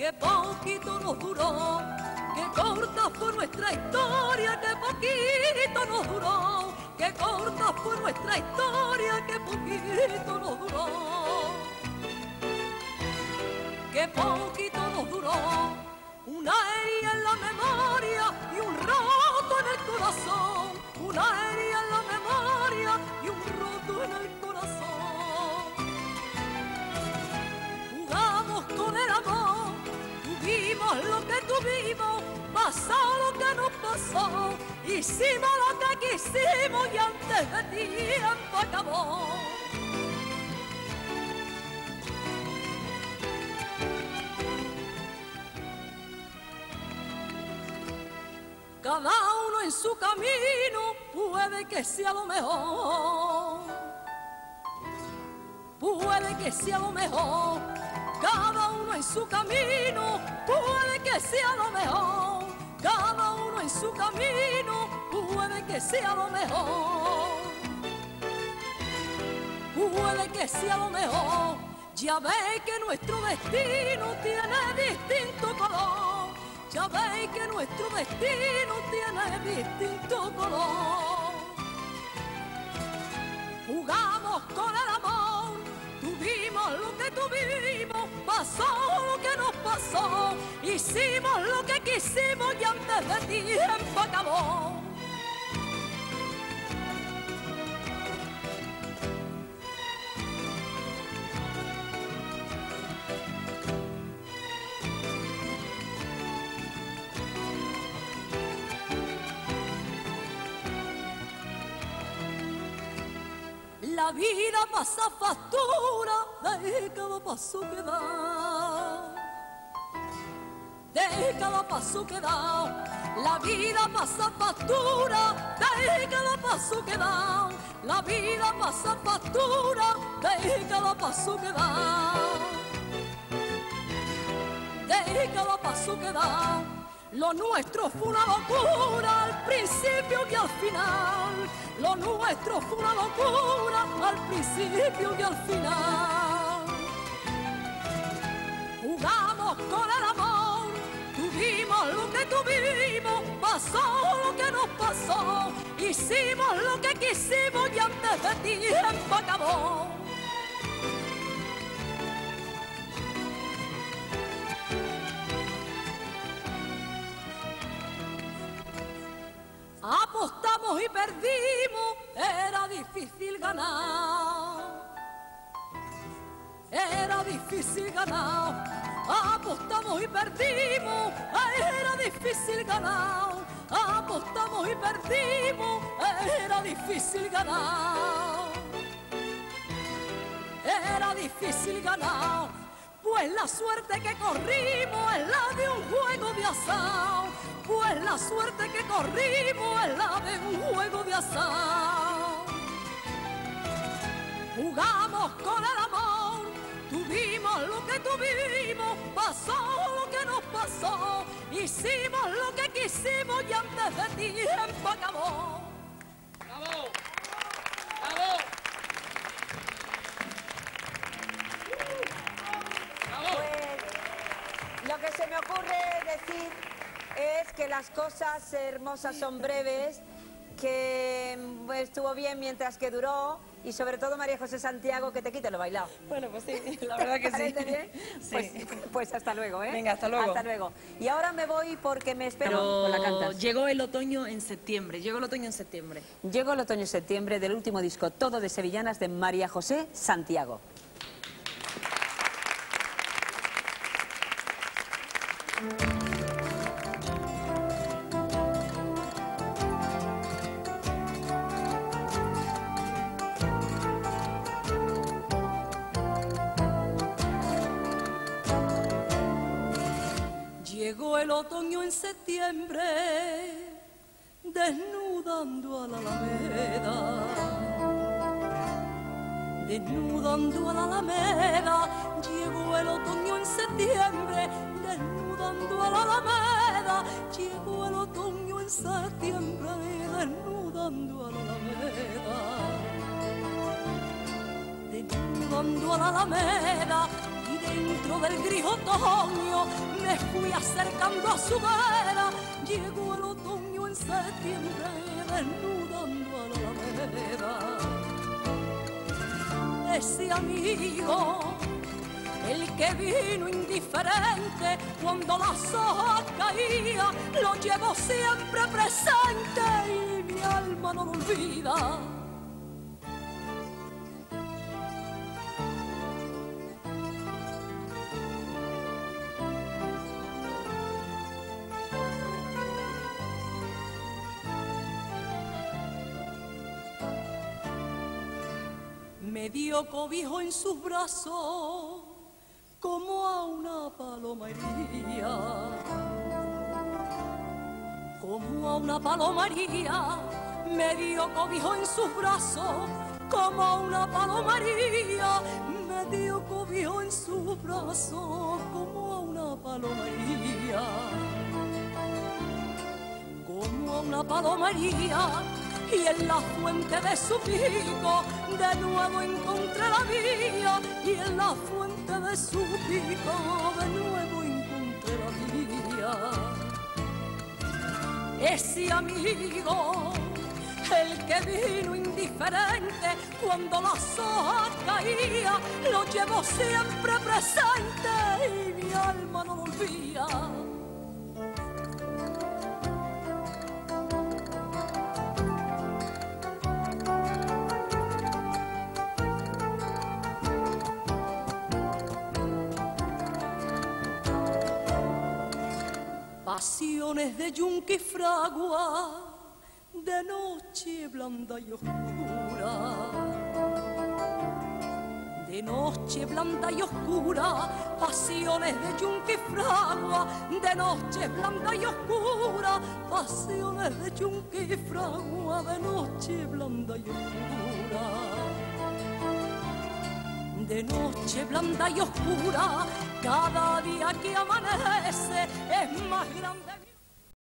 que poquito nos duró, que corta fue nuestra historia, que poquito nos duró, que corta fue nuestra historia, que poquito nos duró, que poquito nos duró, una herida en la memoria y un roto en el corazón, una herida en la Lo que tuvimos, pasó lo que nos pasó, hicimos lo que quisimos y antes de tiempo acabó. Cada uno en su camino puede que sea lo mejor. Puede que sea lo mejor cada uno en su camino, puede que sea lo mejor. Cada uno en su camino, puede que sea lo mejor. Puede que sea lo mejor. Ya veis que nuestro destino tiene distinto color. Ya veis que nuestro destino tiene distinto color. Pasó lo que nos pasó, hicimos lo que quisimos y antes de tiempo acabó. La vida pasa factura de cada paso que da. De cada paso que da. La vida pasa factura de cada paso que da. La vida pasa factura de cada paso que da. De cada paso que da. Lo nuestro fue una locura al principio y al final. Lo nuestro fue una locura al principio y al final. Jugamos con el amor, tuvimos lo que tuvimos, pasó lo que nos pasó, hicimos lo que quisimos y antes de tiempo acabó. Perdimos, era difícil ganar. Era difícil ganar. Apostamos y perdimos, era difícil ganar. Apostamos y perdimos, era difícil ganar. Era difícil ganar. Pues la suerte que corrimos es la de un juego de azar. Pues la suerte que corrimos es la de un juego de azar. Jugamos con el amor, tuvimos lo que tuvimos, pasó lo que nos pasó, hicimos lo que quisimos y antes de tiempo acabó. Las cosas hermosas son breves, que mm, estuvo bien mientras que duró y sobre todo María José Santiago que te quite lo bailado. Bueno, pues sí, la verdad que sí. ¿Parece bien? Sí. Pues, pues hasta luego, ¿eh? Venga, hasta luego. Hasta luego. Y ahora me voy porque me espero Pero con la cantas. llegó el otoño en septiembre, llegó el otoño en septiembre. Llegó el otoño y septiembre del último disco Todo de Sevillanas de María José Santiago. Septiembre, desnudando a la alameda. Desnudando a la alameda, llegó el otoño en septiembre, desnudando a la alameda. Llegó el otoño en septiembre, desnudando a la alameda desnudando a la alameda dentro del gris otoño me fui acercando a su vera. Llegó el otoño en septiembre, desnudando a la alameda. Ese amigo el que vino indiferente cuando las hojas caían, lo llevo siempre presente y mi alma no lo olvida. Me dio cobijo en sus brazos como a una palomaría, como a una palomaría, me dio cobijo en sus brazos, como a una palomaría, me dio cobijo en sus brazos, como a una palomaría, como a una palomaría y en la fuente de su pico de nuevo encontré la mía y en la fuente de su pico de nuevo encontré la mía. Ese amigo, el que vino indiferente cuando las hojas caían, lo llevo siempre presente y mi alma no lo Pasiones de yunque y fragua, de noche blanda y oscura. De noche blanda y oscura, pasiones de yunque y fragua, de noche blanda y oscura, pasiones de yunque y fragua, de noche blanda y oscura de noche blanda y oscura, cada día que amanece es más grande.